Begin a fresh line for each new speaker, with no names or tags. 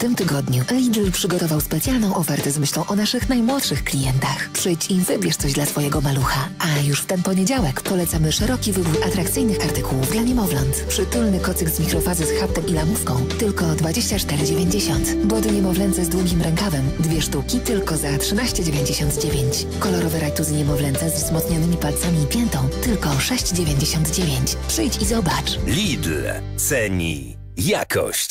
tym tygodniu Lidl przygotował specjalną ofertę z myślą o naszych najmłodszych klientach. Przyjdź i wybierz coś dla swojego malucha. A już w ten poniedziałek polecamy szeroki wybór atrakcyjnych artykułów dla niemowląt. Przytulny kocyk z mikrofazy z haptem i lamówką tylko 24,90. Body niemowlęce z długim rękawem dwie sztuki tylko za 13,99. Kolorowe rajtuzy niemowlęce z wzmocnionymi palcami i piętą tylko 6,99. Przyjdź i zobacz.
Lidl ceni jakość.